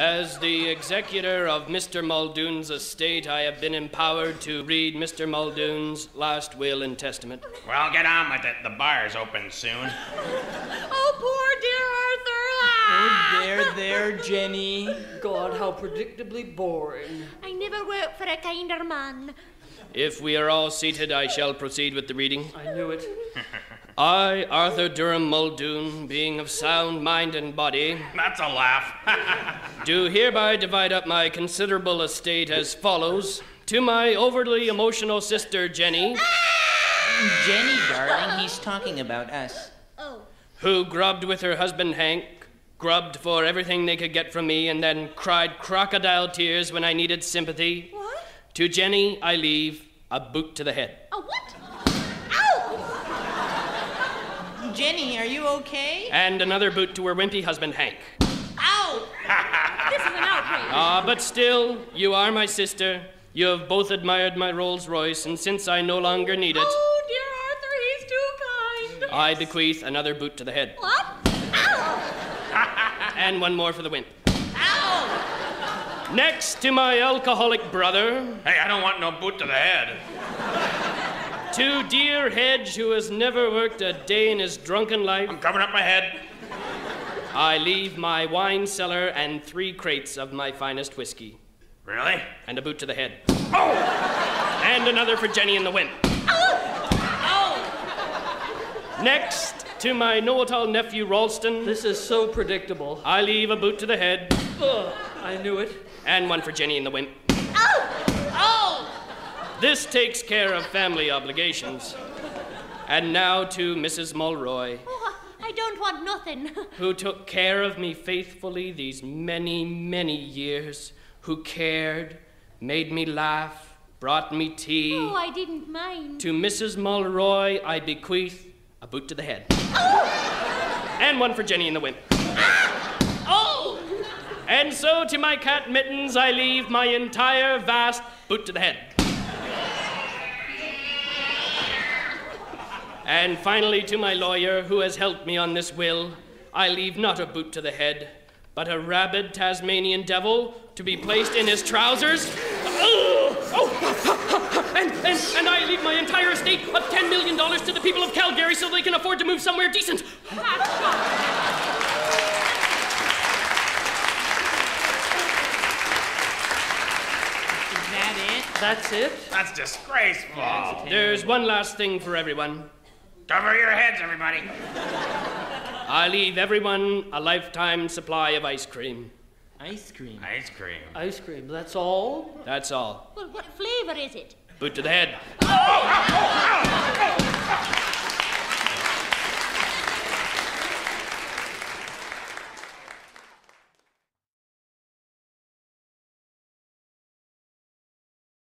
As the executor of Mr. Muldoon's estate, I have been empowered to read Mr. Muldoon's last will and testament. Well, get on with it. The bar's open soon. Oh, poor dear Arthur. Ah. Oh, there, there, Jenny. God, how predictably boring. I never worked for a kinder man. If we are all seated, I shall proceed with the reading. I knew it. I, Arthur Durham Muldoon, being of sound mind and body, That's a laugh. do hereby divide up my considerable estate as follows. To my overly emotional sister, Jenny, Jenny, darling, he's talking about us. Oh. who grubbed with her husband Hank, grubbed for everything they could get from me, and then cried crocodile tears when I needed sympathy. What? To Jenny, I leave a boot to the head. A what? Ow! Jenny, are you okay? And another boot to her wimpy husband Hank. Ow! This is an outrage. Ah, but still, you are my sister. You have both admired my Rolls Royce, and since I no longer need it, Oh, dear Arthur, he's too kind. I bequeath another boot to the head. What? Ow! And one more for the wimp. Ow! Next to my alcoholic brother, hey, I don't want no boot to the head. To dear Hedge, who has never worked a day in his drunken life, I'm covering up my head. I leave my wine cellar and three crates of my finest whiskey. Really? And a boot to the head. Oh! And another for Jenny and the wimp. Oh! Oh! Next, to my know-it-all nephew Ralston, This is so predictable. I leave a boot to the head Ugh, I knew it. and one for Jenny and the wimp. Oh! This takes care of family obligations. And now to Mrs. Mulroy, Oh, I don't want nothing. who took care of me faithfully these many, many years, who cared, made me laugh, brought me tea. Oh, I didn't mind. To Mrs. Mulroy, I bequeath a boot to the head. And one for Jenny and the Wimp. Ah! Oh! And so to my cat Mittens, I leave my entire vast boot to the head. And finally, to my lawyer, who has helped me on this will, I leave not a boot to the head, but a rabid Tasmanian devil to be placed in his trousers. Oh, oh, and, and, and I leave my entire estate of $10 million to the people of Calgary so they can afford to move somewhere decent. That it? That's it? That's disgraceful. There's one last thing for everyone. Cover your heads, everybody. I leave everyone a lifetime supply of ice cream. Ice cream. Ice cream. Ice cream, that's all? That's all. Well, what flavor is it? Boot to the head. Oh,